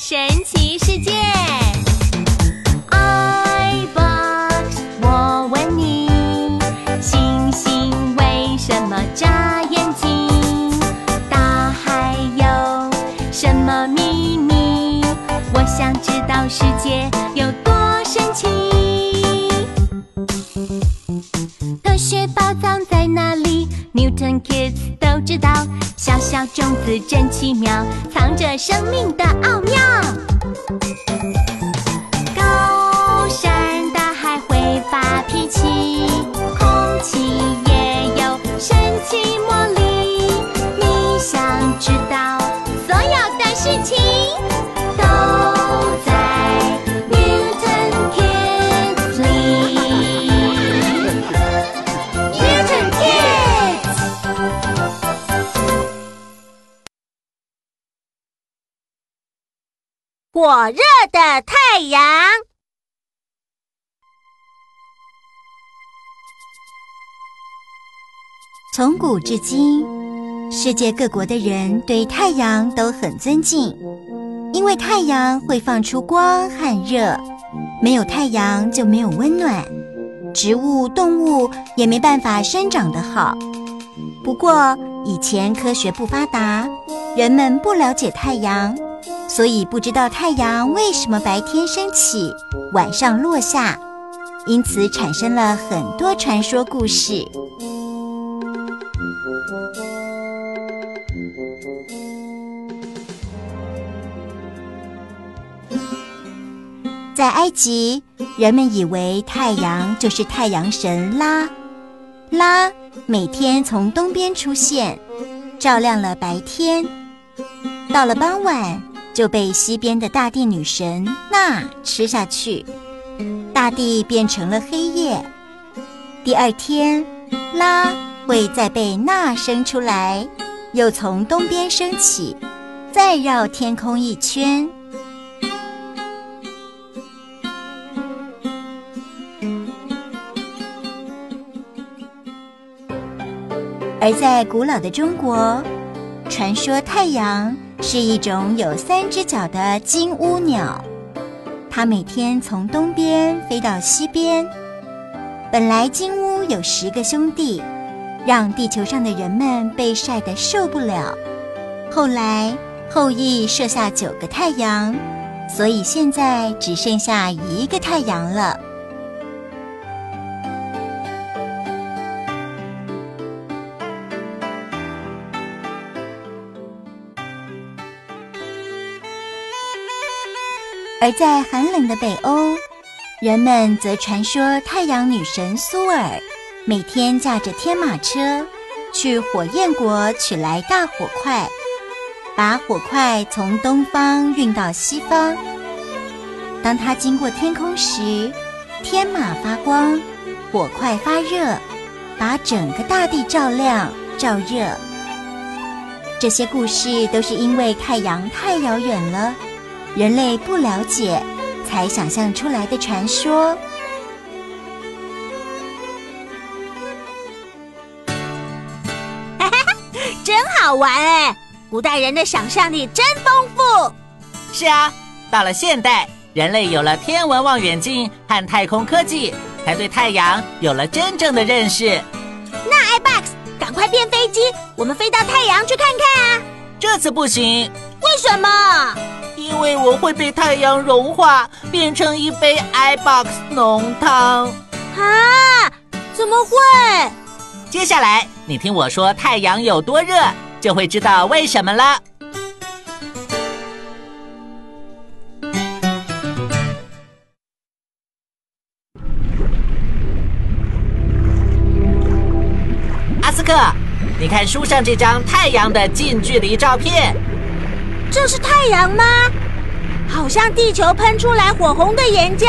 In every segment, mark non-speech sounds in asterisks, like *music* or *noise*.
神奇世界，iBox，我问你，星星为什么眨眼睛？大海有什么秘密？我想知道世界有多神奇。科学宝藏在哪里？Newton Kids 都知道。小小种子真奇妙，藏着生命的奥秘。火热的太阳。从古至今，世界各国的人对太阳都很尊敬，因为太阳会放出光和热，没有太阳就没有温暖，植物、动物也没办法生长得好。不过以前科学不发达，人们不了解太阳。所以不知道太阳为什么白天升起，晚上落下，因此产生了很多传说故事。在埃及，人们以为太阳就是太阳神拉，拉每天从东边出现，照亮了白天，到了傍晚。就被西边的大地女神娜吃下去，大地变成了黑夜。第二天，拉会再被娜生出来，又从东边升起，再绕天空一圈。而在古老的中国，传说太阳。是一种有三只脚的金乌鸟，它每天从东边飞到西边。本来金乌有十个兄弟，让地球上的人们被晒得受不了。后来后羿射下九个太阳，所以现在只剩下一个太阳了。而在寒冷的北欧，人们则传说太阳女神苏尔每天驾着天马车去火焰国取来大火块，把火块从东方运到西方。当它经过天空时，天马发光，火块发热，把整个大地照亮、照热。这些故事都是因为太阳太遥远了。人类不了解，才想象出来的传说。哈哈，真好玩哎！古代人的想象力真丰富。是啊，到了现代，人类有了天文望远镜和太空科技，才对太阳有了真正的认识。那 iBox，赶快变飞机，我们飞到太阳去看看啊！这次不行，为什么？因为我会被太阳融化，变成一杯 iBox 浓汤。啊？怎么会？接下来你听我说太阳有多热，就会知道为什么了。阿斯克，你看书上这张太阳的近距离照片。这是太阳吗？好像地球喷出来火红的岩浆，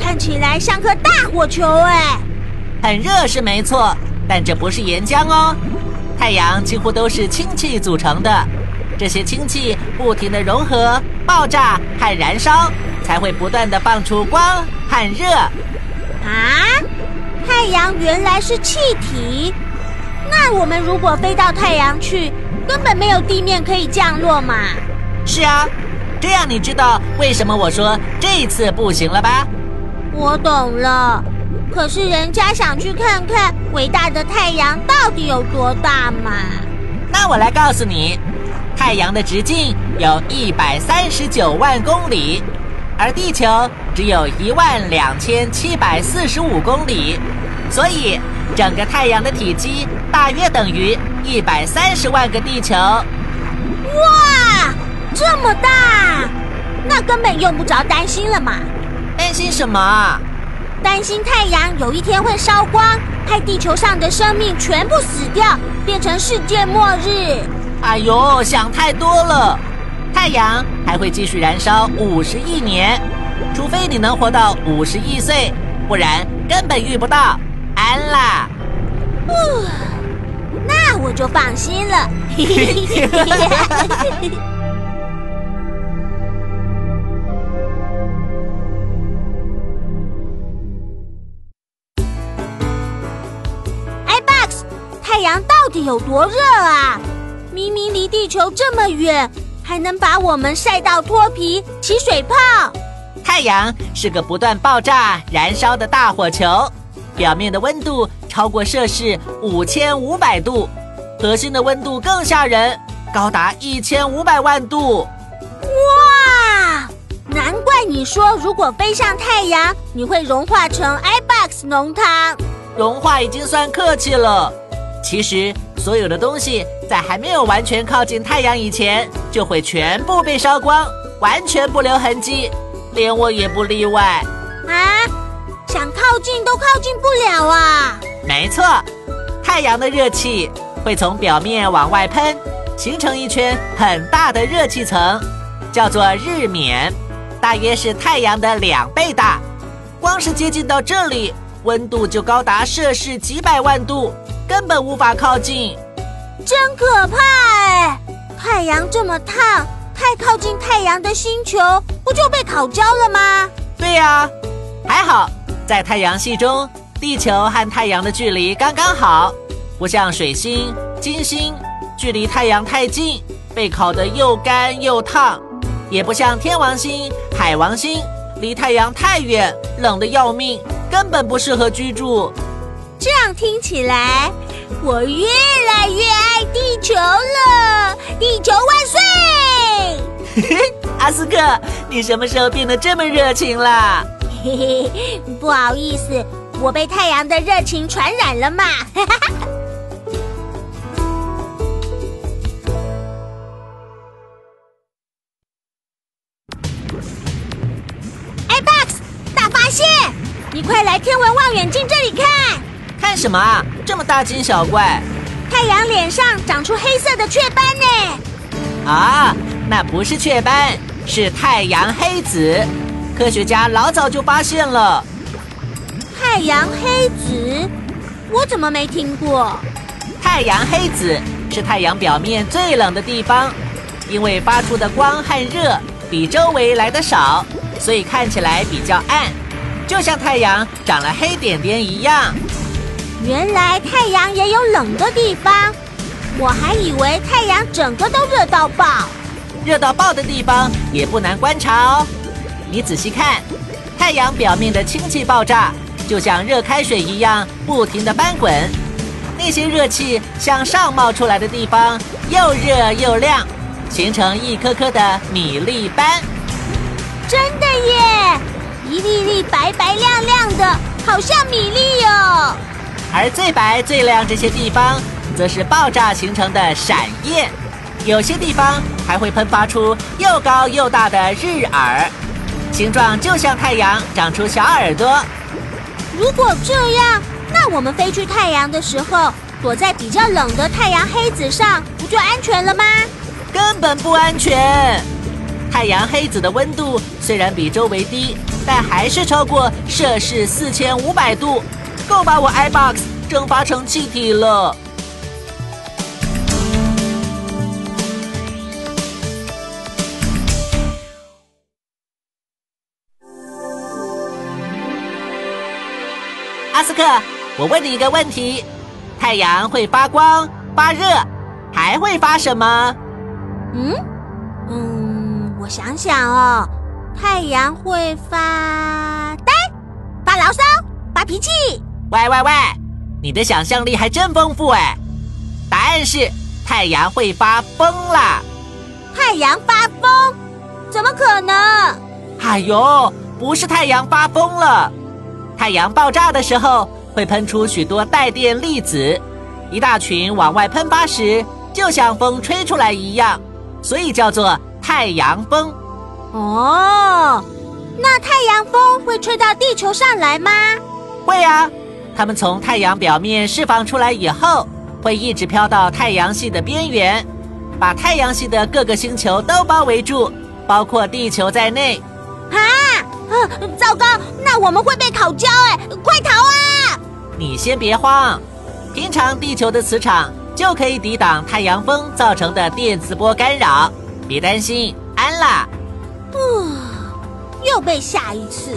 看起来像颗大火球哎。很热是没错，但这不是岩浆哦。太阳几乎都是氢气组成的，这些氢气不停的融合、爆炸和燃烧，才会不断的放出光和热。啊，太阳原来是气体。那我们如果飞到太阳去？根本没有地面可以降落嘛！是啊，这样你知道为什么我说这次不行了吧？我懂了。可是人家想去看看伟大的太阳到底有多大嘛？那我来告诉你，太阳的直径有一百三十九万公里，而地球只有一万两千七百四十五公里，所以整个太阳的体积大约等于一百三十万个地球。哇，这么大，那根本用不着担心了嘛？担心什么？担心太阳有一天会烧光，害地球上的生命全部死掉，变成世界末日。哎呦，想太多了！太阳还会继续燃烧五十亿年，除非你能活到五十亿岁，不然根本遇不到。安啦。那我就放心了。*laughs* 太阳到底有多热啊？明明离地球这么远，还能把我们晒到脱皮、起水泡。太阳是个不断爆炸、燃烧的大火球，表面的温度超过摄氏五千五百度，核心的温度更吓人，高达一千五百万度。哇！难怪你说如果飞上太阳，你会融化成 iBox 浓汤。融化已经算客气了。其实，所有的东西在还没有完全靠近太阳以前，就会全部被烧光，完全不留痕迹，连我也不例外。啊，想靠近都靠近不了啊！没错，太阳的热气会从表面往外喷，形成一圈很大的热气层，叫做日冕，大约是太阳的两倍大。光是接近到这里，温度就高达摄氏几百万度。根本无法靠近，真可怕哎！太阳这么烫，太靠近太阳的星球不就被烤焦了吗？对呀，还好在太阳系中，地球和太阳的距离刚刚好，不像水星、金星距离太阳太近，被烤得又干又烫；也不像天王星、海王星离太阳太远，冷得要命，根本不适合居住。这样听起来，我越来越爱地球了！地球万岁！*laughs* 阿斯克，你什么时候变得这么热情了？嘿嘿，不好意思，我被太阳的热情传染了嘛！哈哈。iBox 大发现！你快来天文望远镜这里看。看什么啊？这么大惊小怪！太阳脸上长出黑色的雀斑呢！啊，那不是雀斑，是太阳黑子。科学家老早就发现了。太阳黑子，我怎么没听过？太阳黑子是太阳表面最冷的地方，因为发出的光和热比周围来的少，所以看起来比较暗，就像太阳长了黑点点一样。原来太阳也有冷的地方，我还以为太阳整个都热到爆。热到爆的地方也不难观察哦。你仔细看，太阳表面的氢气爆炸，就像热开水一样不停的翻滚。那些热气向上冒出来的地方，又热又亮，形成一颗颗的米粒斑。真的耶，一粒粒白白亮亮的，好像米粒哟。而最白最亮这些地方，则是爆炸形成的闪焰，有些地方还会喷发出又高又大的日耳，形状就像太阳长出小耳朵。如果这样，那我们飞去太阳的时候，躲在比较冷的太阳黑子上，不就安全了吗？根本不安全。太阳黑子的温度虽然比周围低，但还是超过摄氏四千五百度。够把我 iBox 蒸发成气体了。阿斯克，我问你一个问题：太阳会发光、发热，还会发什么？嗯嗯，我我想想哦，太阳会发呆、发牢骚、发脾气。喂喂喂，你的想象力还真丰富哎！答案是太阳会发疯啦！太阳发疯？怎么可能？哎呦，不是太阳发疯了，太阳爆炸的时候会喷出许多带电粒子，一大群往外喷发时，就像风吹出来一样，所以叫做太阳风。哦，那太阳风会吹到地球上来吗？会啊，它们从太阳表面释放出来以后，会一直飘到太阳系的边缘，把太阳系的各个星球都包围住，包括地球在内。啊！糟糕，那我们会被烤焦哎！快逃啊！你先别慌，平常地球的磁场就可以抵挡太阳风造成的电磁波干扰，别担心，安啦。不，又被吓一次。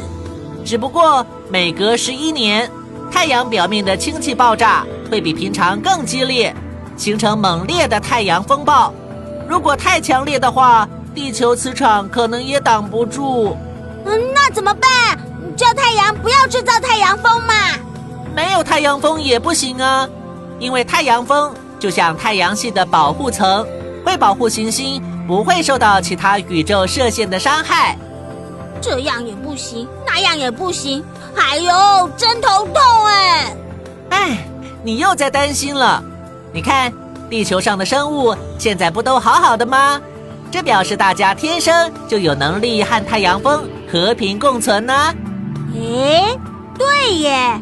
只不过每隔十一年，太阳表面的氢气爆炸会比平常更激烈，形成猛烈的太阳风暴。如果太强烈的话，地球磁场可能也挡不住。嗯，那怎么办？叫太阳不要制造太阳风嘛。没有太阳风也不行啊，因为太阳风就像太阳系的保护层，会保护行星不会受到其他宇宙射线的伤害。这样也不行，那样也不行，哎呦，真头痛哎！哎，你又在担心了。你看，地球上的生物现在不都好好的吗？这表示大家天生就有能力和太阳风和平共存呢。诶，对耶，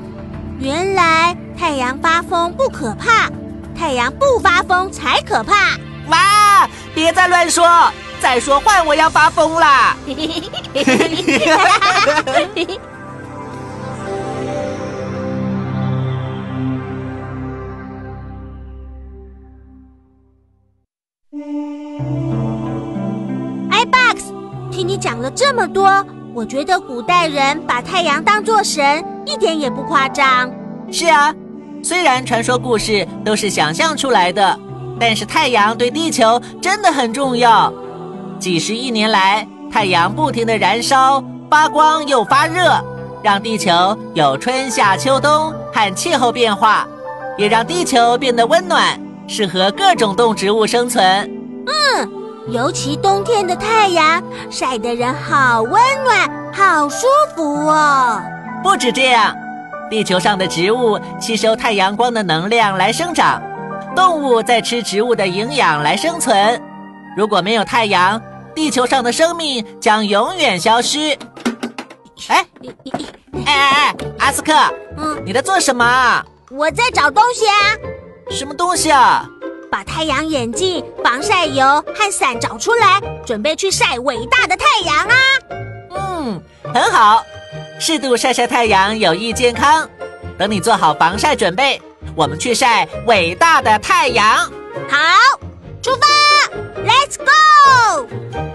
原来太阳发疯不可怕，太阳不发疯才可怕。哇，别再乱说！再说换我要发疯啦！*laughs* *laughs* iBox，听你讲了这么多，我觉得古代人把太阳当作神一点也不夸张。是啊，虽然传说故事都是想象出来的，但是太阳对地球真的很重要。几十亿年来，太阳不停的燃烧、发光又发热，让地球有春夏秋冬和气候变化，也让地球变得温暖，适合各种动植物生存。嗯，尤其冬天的太阳晒得人好温暖、好舒服哦。不止这样，地球上的植物吸收太阳光的能量来生长，动物在吃植物的营养来生存。如果没有太阳，地球上的生命将永远消失。哎，哎哎哎，阿斯克，嗯，你在做什么？我在找东西啊。什么东西啊？把太阳眼镜防晒油和伞找出来准备去晒伟大的太阳啊！嗯很好适度晒晒太阳有益健康。等你做好防晒准备我们去晒伟大的太阳。好出发 let's go